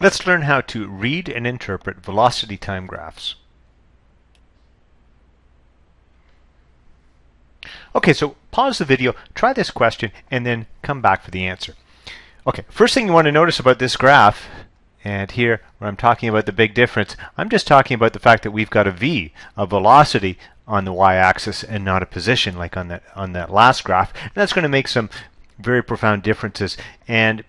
Let's learn how to read and interpret velocity time graphs. Okay, so pause the video, try this question, and then come back for the answer. Okay, first thing you want to notice about this graph, and here where I'm talking about the big difference, I'm just talking about the fact that we've got a v, a velocity on the y-axis and not a position like on that on that last graph. And that's going to make some very profound differences. And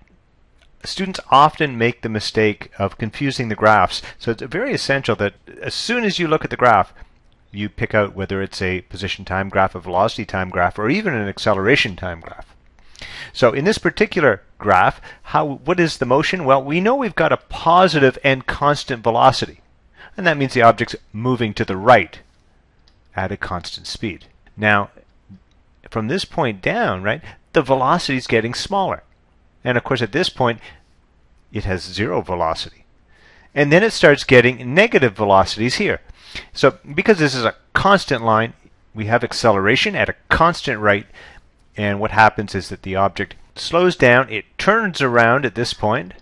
students often make the mistake of confusing the graphs. So it's very essential that as soon as you look at the graph, you pick out whether it's a position time graph, a velocity time graph, or even an acceleration time graph. So in this particular graph, how what is the motion? Well, we know we've got a positive and constant velocity. And that means the object's moving to the right at a constant speed. Now, from this point down, right, the velocity is getting smaller. And of course, at this point, it has zero velocity. And then it starts getting negative velocities here. So because this is a constant line, we have acceleration at a constant rate. And what happens is that the object slows down, it turns around at this point,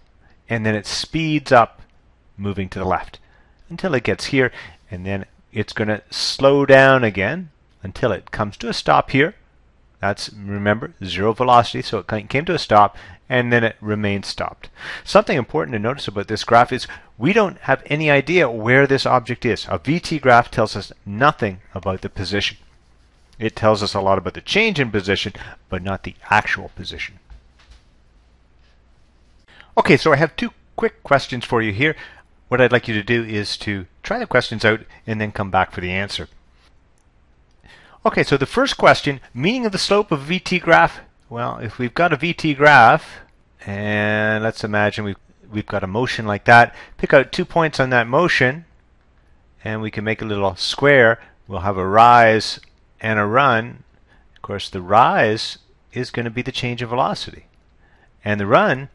and then it speeds up, moving to the left until it gets here, and then it's going to slow down again until it comes to a stop here. That's, remember, zero velocity, so it came to a stop, and then it remained stopped. Something important to notice about this graph is we don't have any idea where this object is. A VT graph tells us nothing about the position. It tells us a lot about the change in position, but not the actual position. Okay, so I have two quick questions for you here. What I'd like you to do is to try the questions out and then come back for the answer. Okay, so the first question, meaning of the slope of a VT graph. Well, if we've got a VT graph, and let's imagine we've, we've got a motion like that, pick out two points on that motion, and we can make a little square. We'll have a rise and a run. Of course, the rise is going to be the change in velocity, and the run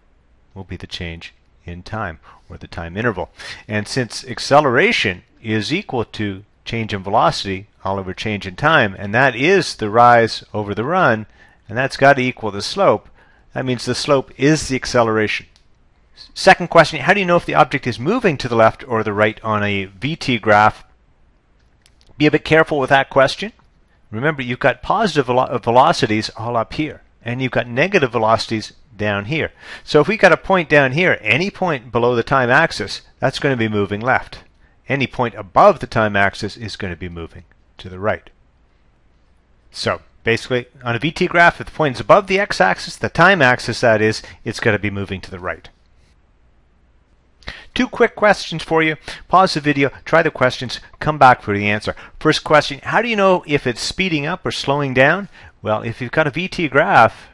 will be the change in time, or the time interval. And since acceleration is equal to change in velocity all over change in time, and that is the rise over the run, and that's got to equal the slope. That means the slope is the acceleration. Second question, how do you know if the object is moving to the left or the right on a VT graph? Be a bit careful with that question. Remember, you've got positive velo uh, velocities all up here, and you've got negative velocities down here. So if we got a point down here, any point below the time axis, that's going to be moving left any point above the time axis is going to be moving to the right. So basically, on a VT graph, if the point is above the x-axis, the time axis that is, it's going to be moving to the right. Two quick questions for you. Pause the video, try the questions, come back for the answer. First question, how do you know if it's speeding up or slowing down? Well, if you've got a VT graph,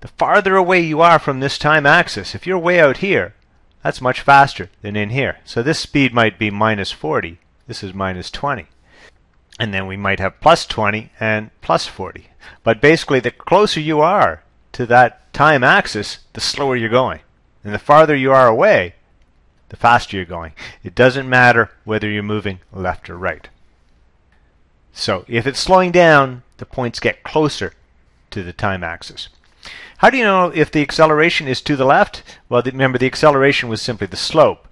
the farther away you are from this time axis, if you're way out here, that's much faster than in here. So this speed might be minus 40. This is minus 20. And then we might have plus 20 and plus 40. But basically, the closer you are to that time axis, the slower you're going. And the farther you are away, the faster you're going. It doesn't matter whether you're moving left or right. So if it's slowing down, the points get closer to the time axis. How do you know if the acceleration is to the left? Well, remember the acceleration was simply the slope.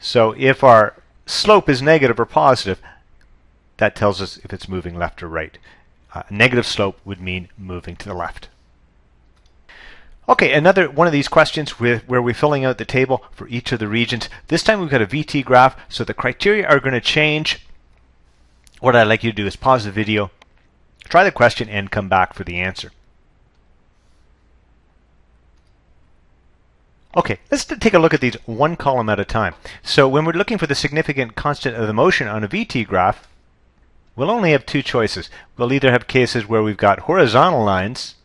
So if our slope is negative or positive, that tells us if it's moving left or right. Uh, negative slope would mean moving to the left. Okay, another one of these questions with, where we're filling out the table for each of the regions. This time we've got a VT graph, so the criteria are going to change. What I'd like you to do is pause the video, try the question, and come back for the answer. Okay, let's take a look at these one column at a time. So when we're looking for the significant constant of the motion on a VT graph, we'll only have two choices. We'll either have cases where we've got horizontal lines,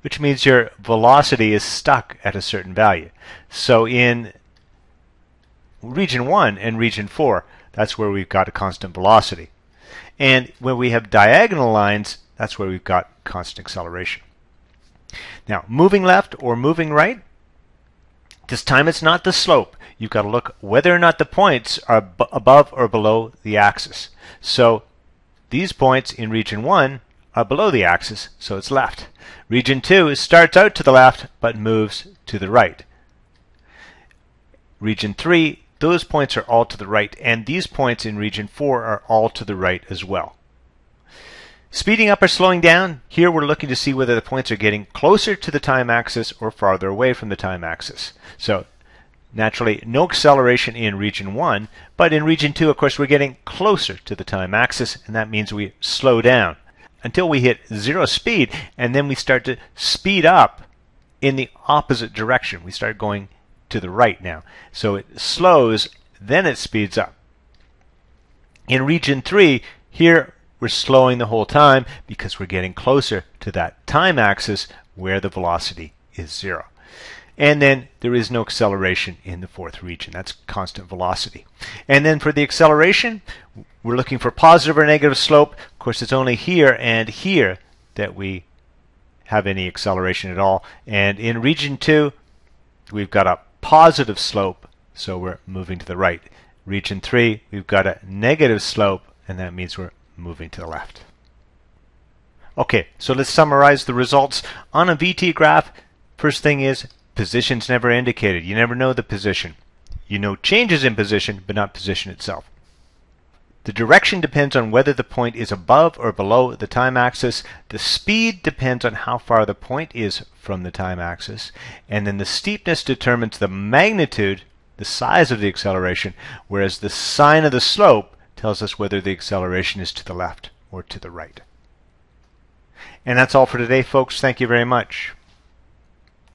which means your velocity is stuck at a certain value. So in region 1 and region 4, that's where we've got a constant velocity. And when we have diagonal lines, that's where we've got constant acceleration. Now, moving left or moving right, this time it's not the slope. You've got to look whether or not the points are above or below the axis. So these points in region 1 are below the axis, so it's left. Region 2 starts out to the left but moves to the right. region 3, those points are all to the right, and these points in region 4 are all to the right as well. Speeding up or slowing down, here we're looking to see whether the points are getting closer to the time axis or farther away from the time axis. So naturally, no acceleration in region 1, but in region 2, of course, we're getting closer to the time axis, and that means we slow down until we hit zero speed, and then we start to speed up in the opposite direction. We start going to the right now. So it slows, then it speeds up. In region 3, here we're slowing the whole time because we're getting closer to that time axis where the velocity is zero. And then there is no acceleration in the fourth region. That's constant velocity. And then for the acceleration, we're looking for positive or negative slope. Of course, it's only here and here that we have any acceleration at all. And in region 2, we've got a positive slope, so we're moving to the right. Region 3, we've got a negative slope, and that means we're moving to the left. Okay, so let's summarize the results on a VT graph. First thing is position's never indicated. You never know the position. You know changes in position, but not position itself. The direction depends on whether the point is above or below the time axis. The speed depends on how far the point is from the time axis. And then the steepness determines the magnitude, the size of the acceleration, whereas the sign of the slope tells us whether the acceleration is to the left or to the right. And that's all for today, folks. Thank you very much.